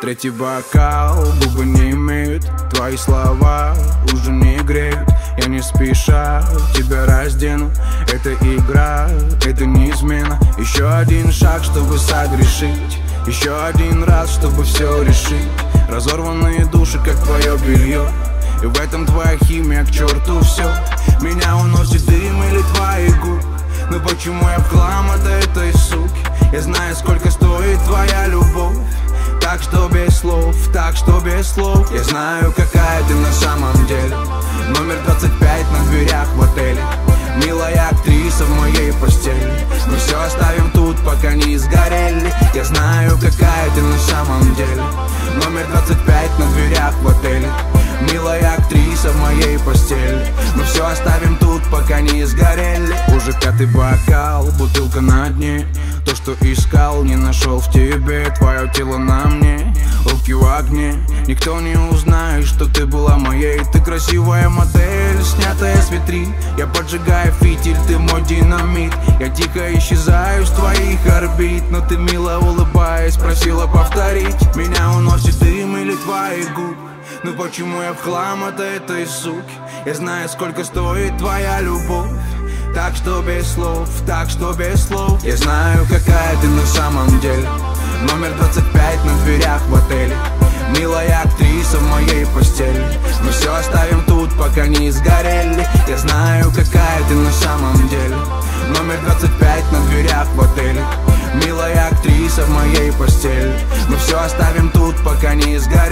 Третий бокал, губы не имеют Твои слова уже не греют. Я не спеша тебя раздену Это игра, это не измена. Еще один шаг, чтобы согрешить Еще один раз, чтобы все решить. Разорванные души, как твое белье И в этом твоя химия, к черту все Меня уносит дым или твои губы? Но почему я в хлам от этой суки? Я знаю, сколько стоит твоя любовь Так что без слов, так что без слов. Я знаю, какая ты на самом деле. Номер 25 на дверях в отеле Милая актриса в моей постели. Мы все оставим тут, пока не сгорели. Я знаю, какая ты на самом деле. Номер 25 на дверях в отеле Милая актриса в моей постели. Мы все оставим тут, пока не сгорели пятый бокал, бутылка на дне. То, что искал, не нашел в тебе Твое тело на мне, руки в огне. Никто не узнает, что ты была моей. Ты красивая модель, снятая с витрин Я поджигаю фитиль, ты мой динамит. Я тихо исчезаю с твоих орбит. Но ты мило улыбаясь, просила повторить. Меня уносит дым или твои губы ну почему я в хлам от этой суки? Я знаю, сколько стоит твоя любовь Так что без слов, так что без слов. Я знаю, какая ты на самом деле. Номер 25 на дверях в отеле. Милая актриса в моей постели. Мы все оставим тут, пока не сгорели. Я знаю, какая ты на самом деле. Номер 25 на дверях в отеле. Милая актриса в моей постели. Мы все оставим тут, пока не сгорели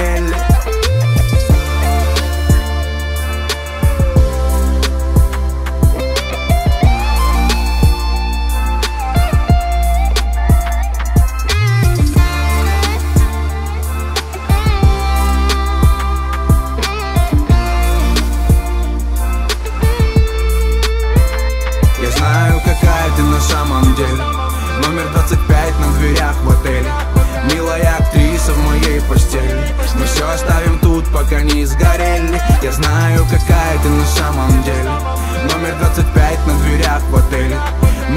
на самом деле. Номер 25 на дверях в отеле. Милая актриса в моей постели. Мы все оставим тут, пока не сгорели. Я знаю, какая ты на самом деле. Номер 25 на дверях в отеле.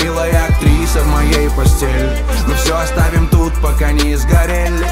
Милая актриса в моей постели. Мы все оставим тут, пока не сгорели